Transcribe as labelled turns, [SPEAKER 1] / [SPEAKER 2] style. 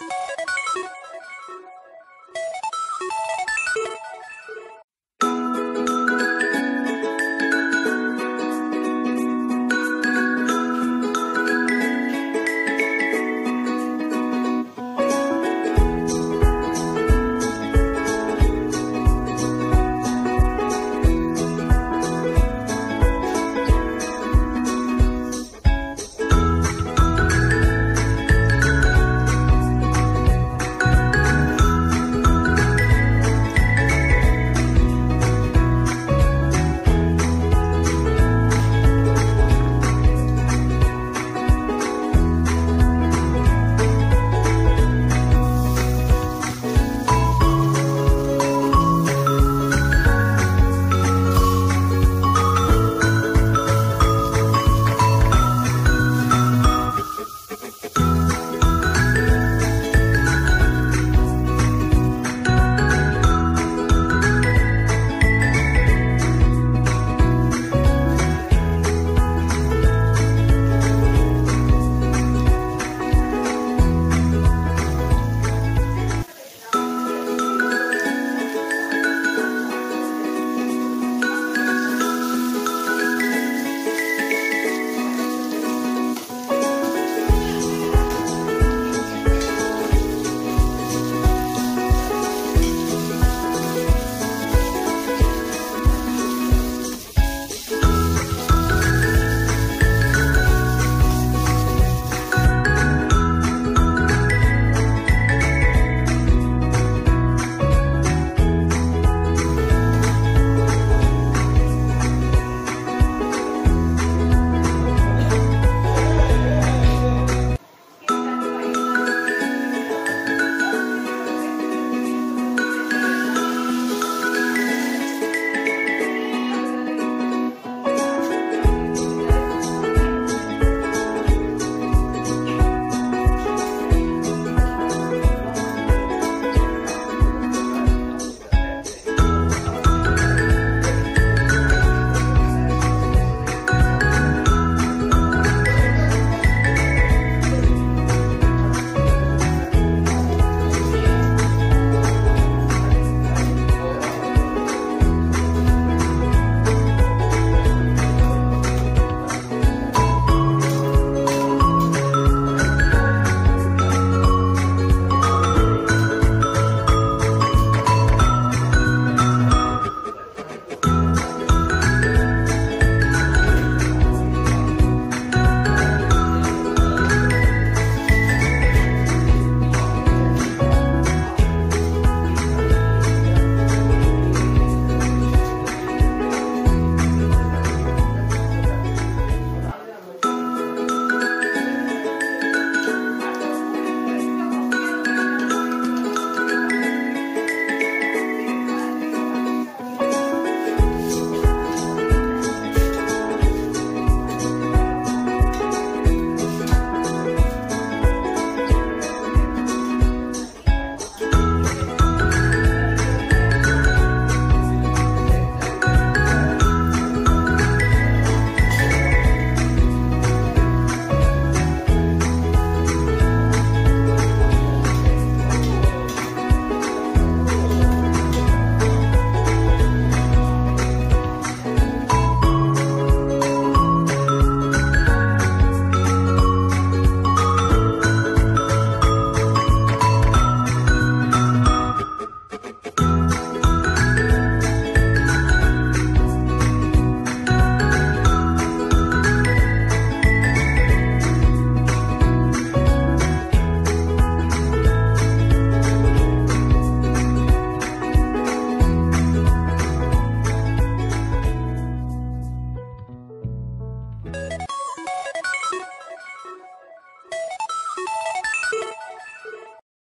[SPEAKER 1] あっ